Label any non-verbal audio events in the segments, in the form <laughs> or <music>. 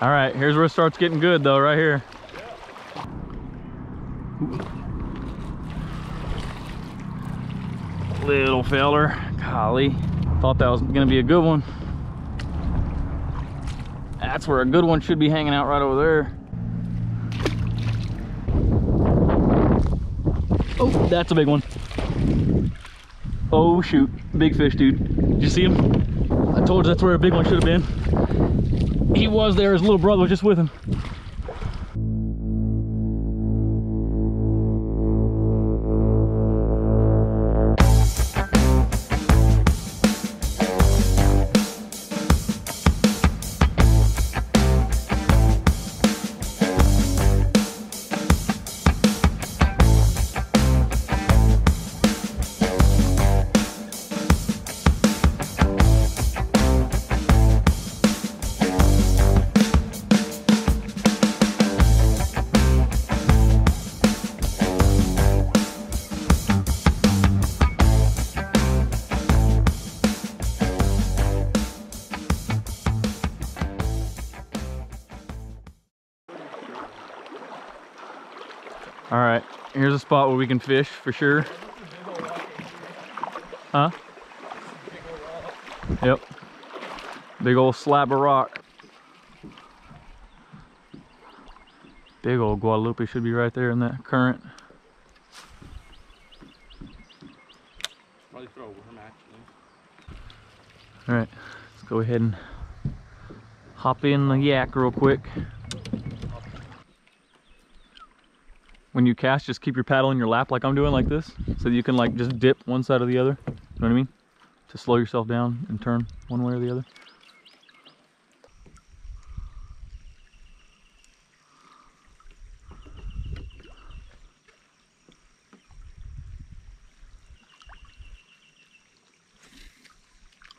All right, here's where it starts getting good though, right here. Little feller, golly. Thought that was gonna be a good one. That's where a good one should be hanging out right over there. Oh, that's a big one. Oh shoot, big fish, dude. Did you see him? I told you that's where a big one should have been. He was there, his little brother was just with him. Here's a spot where we can fish for sure. Huh? Yep. Big old slab of rock. Big old Guadalupe should be right there in that current. Probably throw a worm actually. All right, let's go ahead and hop in the yak real quick. When you cast, just keep your paddle in your lap like I'm doing like this, so you can like just dip one side or the other. You know what I mean? To slow yourself down and turn one way or the other.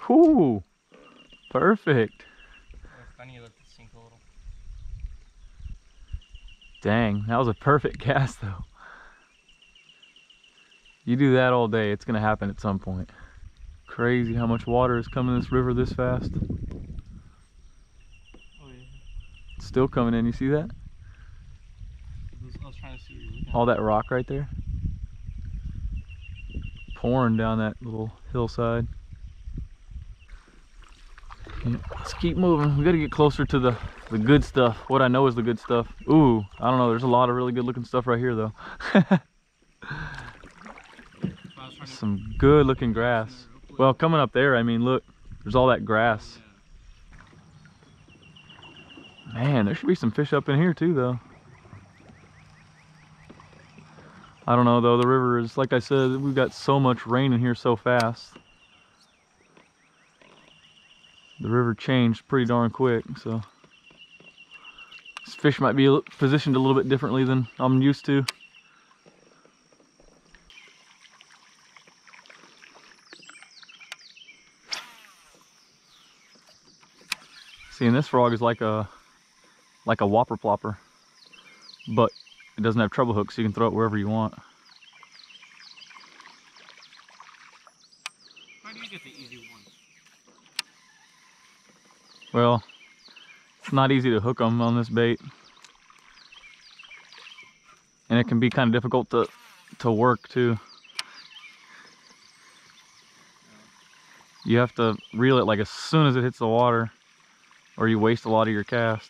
Whoo! Perfect. I need to let this sink a little. Dang, that was a perfect <laughs> cast though. You do that all day, it's gonna happen at some point. Crazy how much water is coming in this river this fast. Oh yeah. It's still coming in, you see that? I was, I was trying to see. All that rock right there. Pouring down that little hillside. Let's keep moving. We gotta get closer to the, the good stuff. What I know is the good stuff. Ooh, I don't know. There's a lot of really good looking stuff right here though. <laughs> Some good looking grass. Well, coming up there, I mean, look, there's all that grass. Man, there should be some fish up in here too, though. I don't know, though. The river is, like I said, we've got so much rain in here so fast. The river changed pretty darn quick, so. This fish might be positioned a little bit differently than I'm used to. Seeing this frog is like a like a whopper plopper, but it doesn't have treble hooks, so you can throw it wherever you want. How do you get the easy ones? Well, it's not easy to hook them on this bait, and it can be kind of difficult to to work too. You have to reel it like as soon as it hits the water, or you waste a lot of your cast.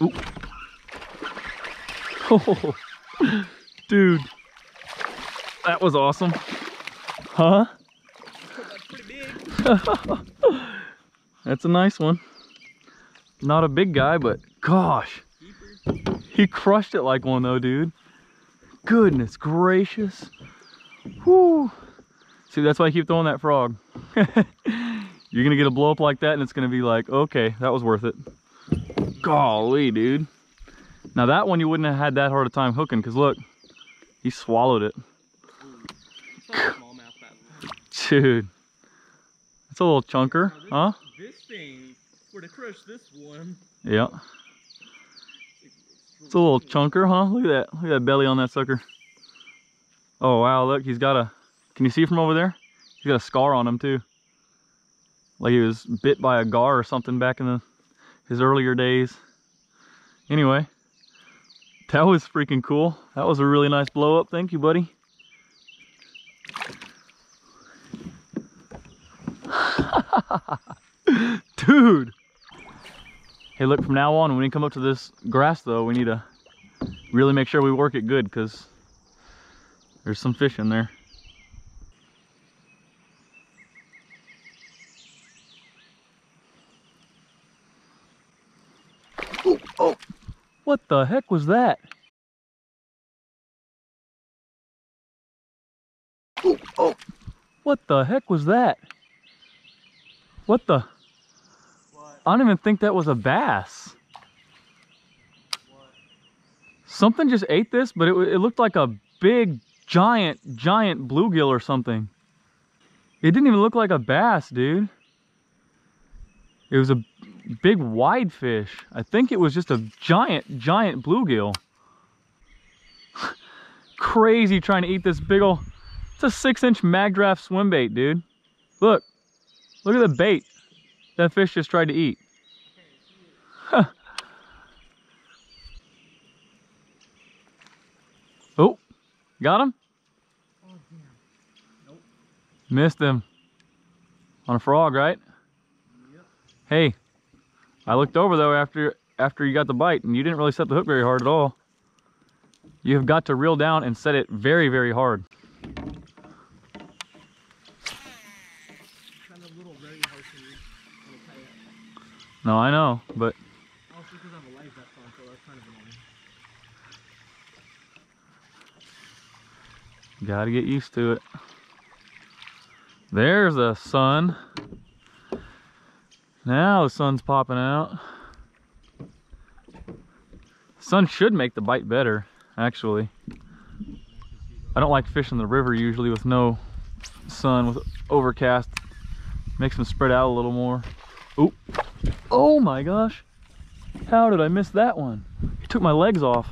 Ooh. Oh, <laughs> dude, that was awesome. Huh? That's pretty big. That's a nice one. Not a big guy, but gosh, he crushed it like one though, dude. Goodness gracious. Whoo. See, that's why I keep throwing that frog. <laughs> You're gonna get a blow up like that and it's gonna be like, okay, that was worth it. Golly, dude. Now that one you wouldn't have had that hard a time hooking, cause look, he swallowed it. It's like a smallmouth paddle. Dude. It's a little chunker, Now huh? this, This thing were to crush this one. Yeah. It's a little chunker, huh? Look at that. Look at that belly on that sucker. Oh wow, look, he's got a Can you see from over there? He's got a scar on him too. Like he was bit by a gar or something back in the his earlier days. Anyway, that was freaking cool. That was a really nice blow up. Thank you, buddy. <laughs> Dude. Hey, look, from now on, when we come up to this grass though, we need to really make sure we work it good because there's some fish in there. Oh, oh, what the heck was that? Oh, oh, what the heck was that? What the? What? I don't even think that was a bass. What? Something just ate this, but it, it looked like a big, giant, giant bluegill or something. It didn't even look like a bass, dude. It was a big wide fish. I think it was just a giant, giant bluegill. <laughs> Crazy trying to eat this big ol' It's a six inch MagDraft swim bait, dude. Look. Look at the bait that fish just tried to eat. Oh, got him? Oh. Nope. Missed him. On a frog, right? Yep. Hey, I looked over though after after you got the bite and you didn't really set the hook very hard at all. You have got to reel down and set it very, very hard. Kind of little, very harsh on you. on the kayak. No, I know, but vest on, so that's kind of annoying. gotta get used to it. There's the sun. Now the sun's popping out. Sun should make the bite better, actually. I don't like fishing the river usually with no sun, with overcast. Makes them spread out a little more. Oh, oh my gosh. How did I miss that one? He took my legs off.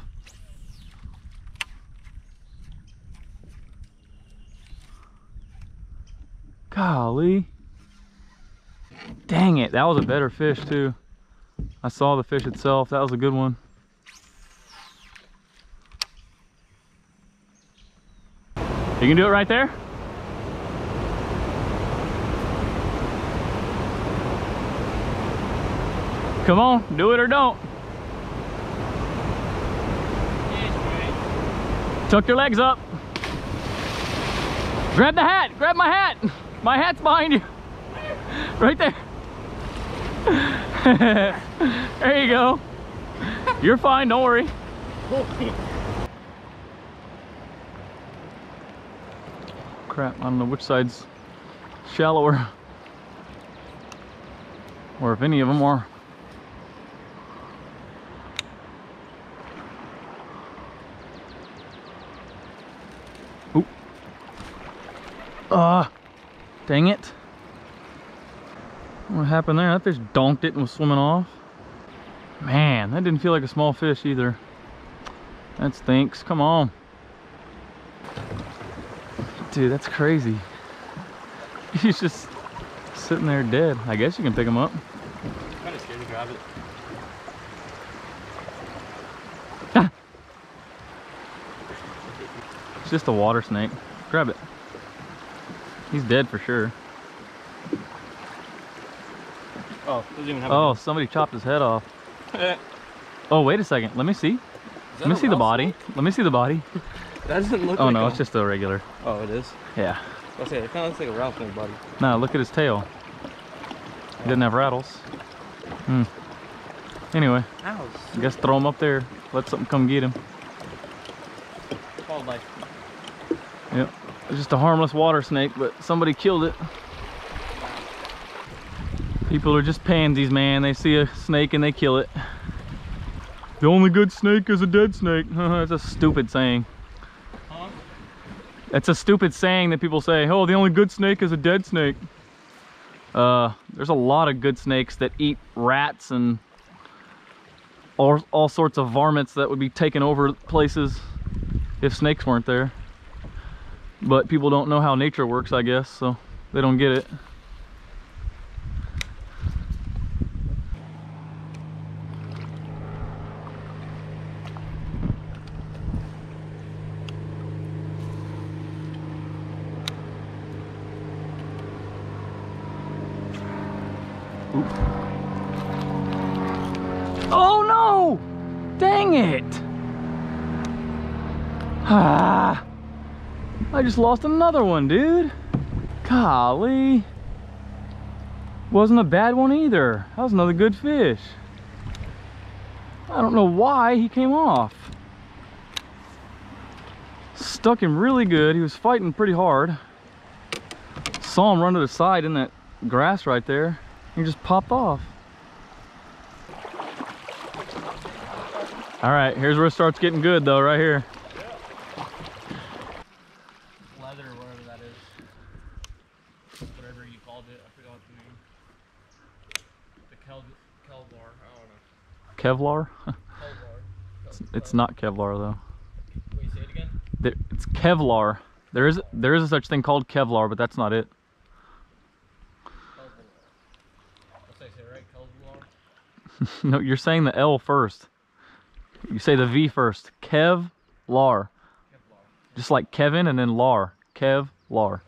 Golly. Dang it, that was a better fish too. I saw the fish itself, that was a good one. You can do it right there? Come on, do it or don't. Tuck your legs up. Grab the hat, grab my hat. My hat's behind you. <laughs> Right there. <laughs> there you go. You're fine, don't worry. <laughs> Crap, I don't know which side's shallower. Or if any of them are. Oop. Ah, dang it. What happened there? That fish donked it and was swimming off. Man, that didn't feel like a small fish either. That stinks. Come on. Dude, that's crazy. <laughs> He's just sitting there dead. I guess you can pick him up. kind of scared to grab it. <laughs> It's just a water snake. Grab it. He's dead for sure. Oh, doesn't even have Oh, somebody chopped his head off. Oh, wait a second. Let me see. Let me see the body. Let me see the body. <laughs> That doesn't look Oh like no, a- it's just a regular. Oh, it is? Yeah. I say, it kind of looks like a rattlesnake body. No, look at his tail. He doesn't have rattles. Hmm. Anyway, Ow. I guess throw him up there. Let something come get him. Wildlife. Just a harmless water snake, but somebody killed it. People are just pansies, man. They see a snake and they kill it. The only good snake is a dead snake. <laughs> That's a stupid saying. Huh? It's a stupid saying that people say, oh, the only good snake is a dead snake. Uh, there's a lot of good snakes that eat rats and all, all sorts of varmints that would be taking over places if snakes weren't there. But people don't know how nature works, I guess, so they don't get it. Oh no! Dang it! Ah! I just lost another one, dude. Golly. Wasn't a bad one either. That was another good fish. I don't know why he came off. Stuck him really good. He was fighting pretty hard. Saw him run to the side in that grass right there. He just popped off. All right, here's where it starts getting good though, right here. Leather or whatever that is. Whatever you called it, I forgot the name. The Kel Kelvar, Kevlar? <laughs> Kelvar. It's not Kevlar though. Wait, say it again? There, it's Kevlar. There is there is a such thing called Kevlar, but that's not it. Kelvar. That's how I say it, right? Kelvar? <laughs> no, you're saying the L first. You say the V first. Kev Lar. Just like Kevin and then Lar. Kev Lar.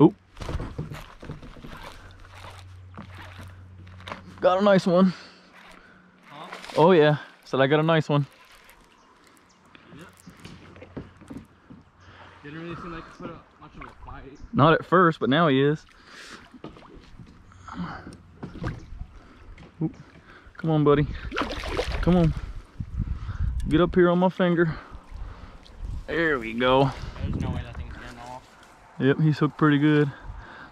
Oop. Got a nice one. Oh yeah. so I got a nice one. Didn't really seem like put up much of a fight. Not at first, but now he is. Oop. Come on, buddy. Come on. Get up here on my finger. There we go. There's no way that thing's getting off. Yep, he's hooked pretty good.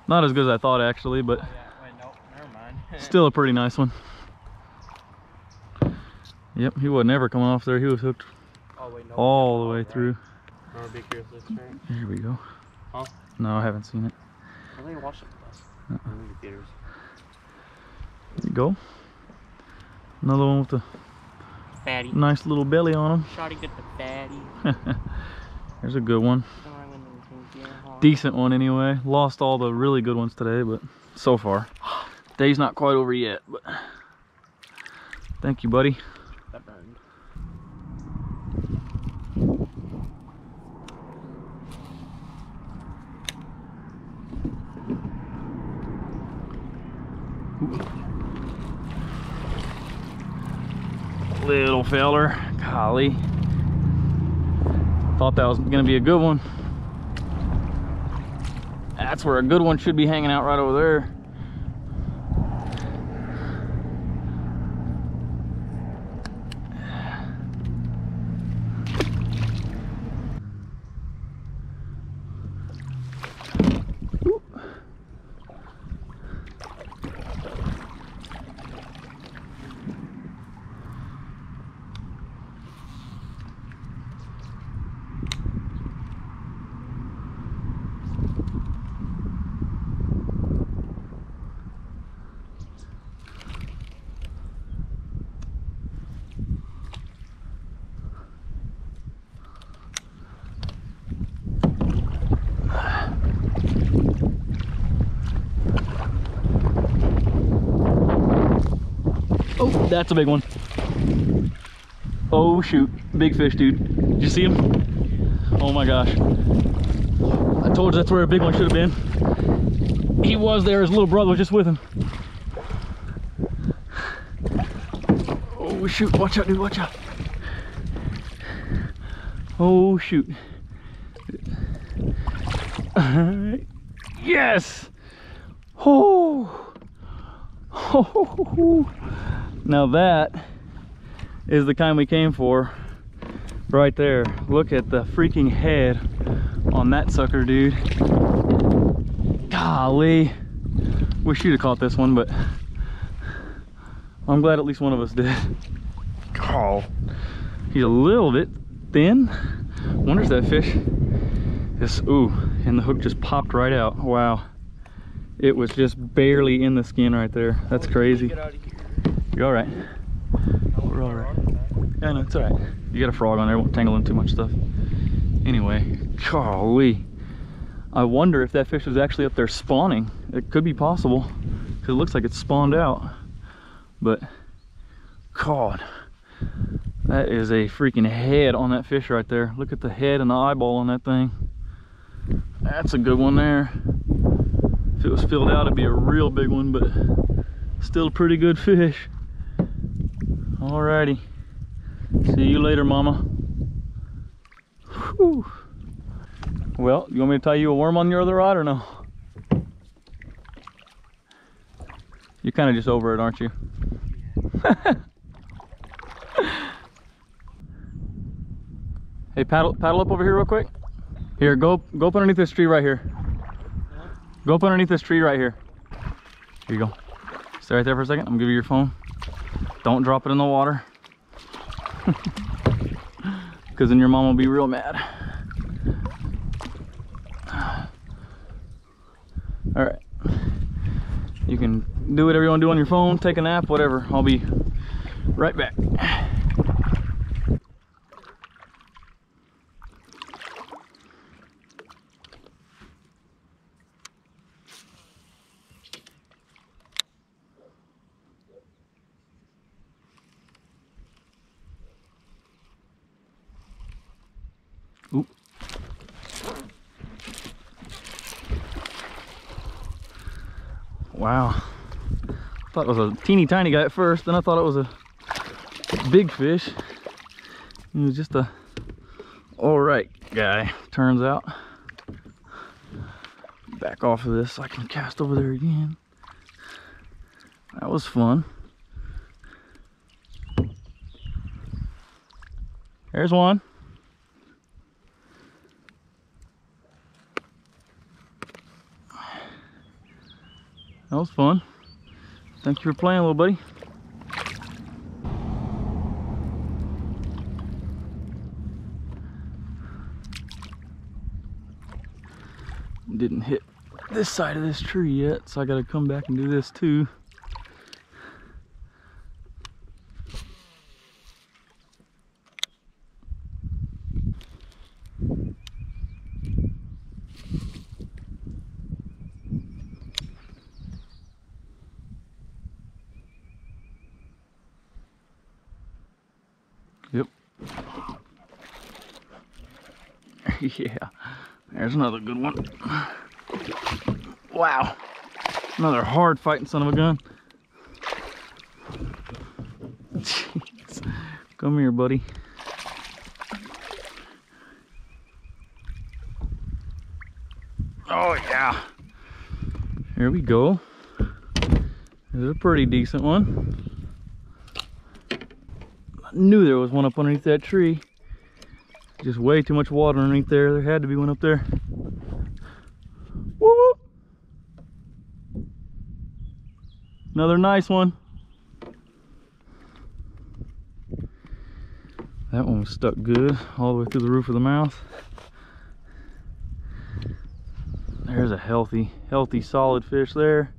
Not as good as I thought, actually, but Oh, yeah. Wait, no. Never mind. <laughs> still a pretty nice one. Yep, he wasn't ever coming off there. He was hooked oh, wait, no. all the way through. I'm be curious this, right? Here we go. Huh? No, I haven't seen it. I think I watched it with us. Uh-uh. In the theaters. There you go. Another one with the Fatty. nice little belly on him. <laughs> Shotty get the fatty. There's a good one. Don't mind when the thing's getting hot. Decent one anyway. Lost all the really good ones today, but so far. <gasps> Day's not quite over yet, but thank you, buddy. Little feller. Golly. Thought that was gonna be a good one. That's where a good one should be hanging out right over there. That's a big one. Oh shoot, big fish, dude. Did you see him? Oh my gosh. I told you that's where a big one should have been. He was there, his little brother was just with him. Oh shoot, watch out, dude, watch out. Oh shoot. <laughs> yes! Oh! <laughs> Oh! Now that is the kind we came for right there. Look at the freaking head on that sucker, dude. Golly. Wish you'd have caught this one, but I'm glad at least one of us did. Oh, he's a little bit thin. Wonders that fish is, ooh, and the hook just popped right out. Wow. It was just barely in the skin right there. That's crazy. Get out of here. You're all right. We're all right. Yeah, no, it's all right. You got a frog on there, won't tangle in too much stuff. Anyway, Golly. I wonder if that fish was actually up there spawning. It could be possible because it looks like it's spawned out. But, God, that is a freaking head on that fish right there. Look at the head and the eyeball on that thing. That's a good one there. If it was filled out, it'd be a real big one, but still a pretty good fish. Alrighty. See you later, mama. Whew. Well, you want me to tie you a worm on your other rod or no? You're kind of just over it, aren't you? <laughs> hey, paddle paddle up over here real quick. Here, go go up underneath this tree right here. Go up underneath this tree right here. Here you go. Stay right there for a second. I'm gonna give you your phone. Don't drop it in the water. <laughs> Because then your mom will be real mad. <sighs> All right. You can do whatever you want to do on your phone, take a nap, whatever. I'll be right back. Oop. Wow. Thought it was a teeny tiny guy at first, then I thought it was a big fish. It was just a alright guy, turns out. Back off of this so I can cast over there again. That was fun. There's one. Was fun. Thank you for playing, little buddy. Didn't hit this side of this tree yet, so I gotta come back and do this too. Yep. yeah. There's another good one. Wow. Another hard fighting son of a gun. Jeez. Come here, buddy. Oh, yeah. Here we go. This is a pretty decent one. I knew there was one up underneath that tree. Just way too much water underneath there. There had to be one up there. Another nice one. That one was stuck good all the way through the roof of the mouth. There's a healthy, healthy, solid fish there.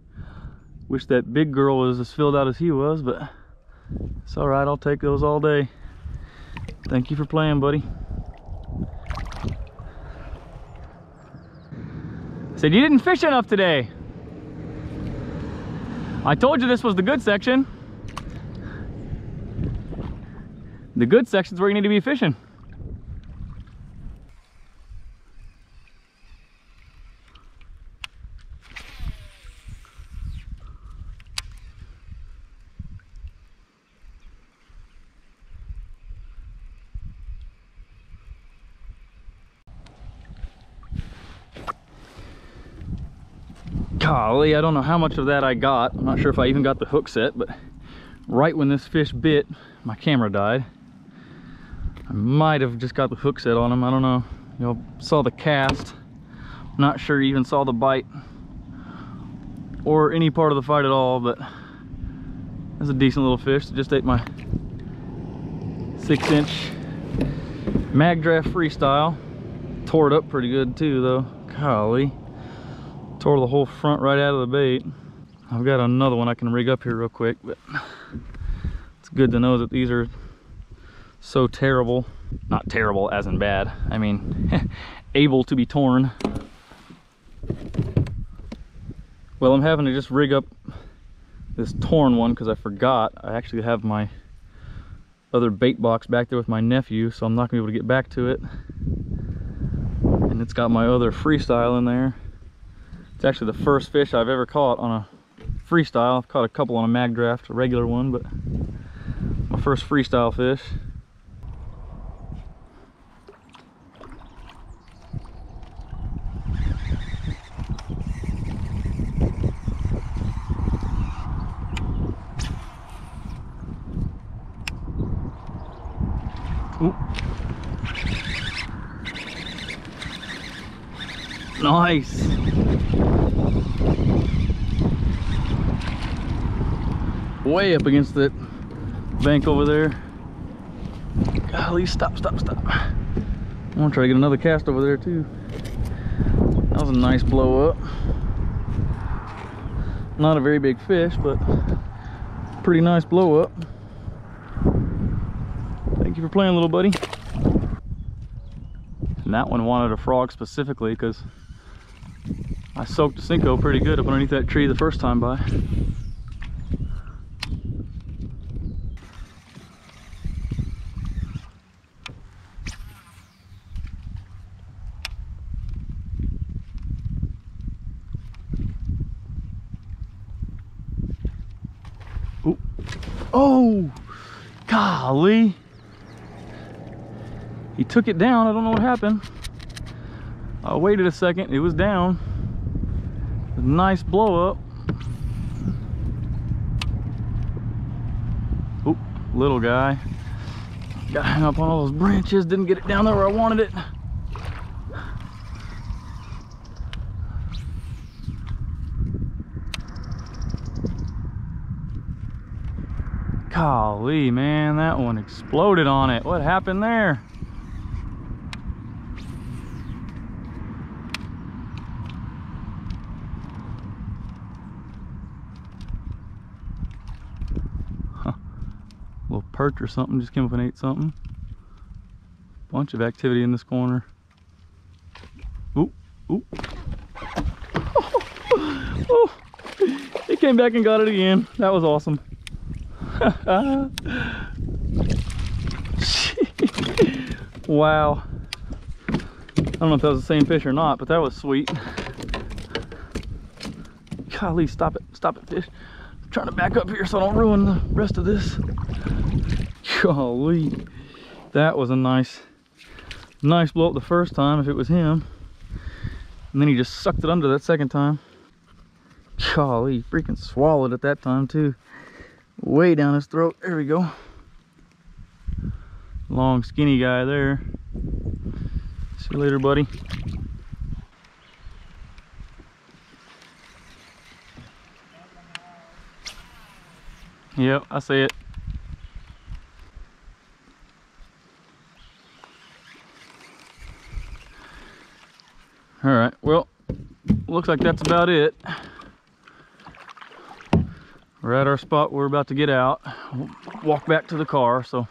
Wish that big girl was as filled out as he was, but it's all right. I'll take those all day. Thank you for playing, buddy. Said you didn't fish enough today. I told you this was the good section. The good section's where you need to be fishing. Golly, I don't know how much of that I got. I'm not sure if I even got the hook set, but right when this fish bit, my camera died. I might have just got the hook set on him, I don't know. Y'all saw the cast. Not sure you even saw the bite or any part of the fight at all, but that's a decent little fish. Just ate my six inch MagDraft freestyle. Tore it up pretty good too though, golly tore the whole front right out of the bait. I've got another one I can rig up here real quick, but it's good to know that these are so terrible. Not terrible as in bad. I mean, <laughs> able to be torn. Well, I'm having to just rig up this torn one because I forgot. I actually have my other bait box back there with my nephew, so I'm not gonna be able to get back to it. And it's got my other freestyle in there. It's actually the first fish I've ever caught on a freestyle. I've caught a couple on a MagDraft, a regular one, but my first freestyle fish. Nice. Way up against that bank over there. Golly, stop, stop, stop. I want to try to get another cast over there too. That was a nice blow up. Not a very big fish, but pretty nice blow up. Thank you for playing, little buddy. And that one wanted a frog specifically because I soaked a Senko pretty good up underneath that tree the first time by. Ooh. Oh, golly. He took it down. I don't know what happened. I waited a second. It was down. Nice blow up. Oop, little guy. Got hung up on all those branches. Didn't get it down there where I wanted it. Golly, man, that one exploded on it. What happened there? Huh. Little perch or something just came up and ate something. Bunch of activity in this corner. Oop, oop. oh, he came back and got it again. That was awesome. <laughs> wow. I don't know if that was the same fish or not, but that was sweet. Golly, stop it, stop it, fish. I'm trying to back up here so I don't ruin the rest of this. Golly, that was a nice, nice blow up the first time if it was him. And then he just sucked it under that second time. Golly, freaking swallowed it that time too. Way down his throat. There we go. Long, skinny guy there. See you later, buddy. Yep, I see it. All right, well, looks like that's about it. We're at our spot we're about to get out. Walk back to the car, so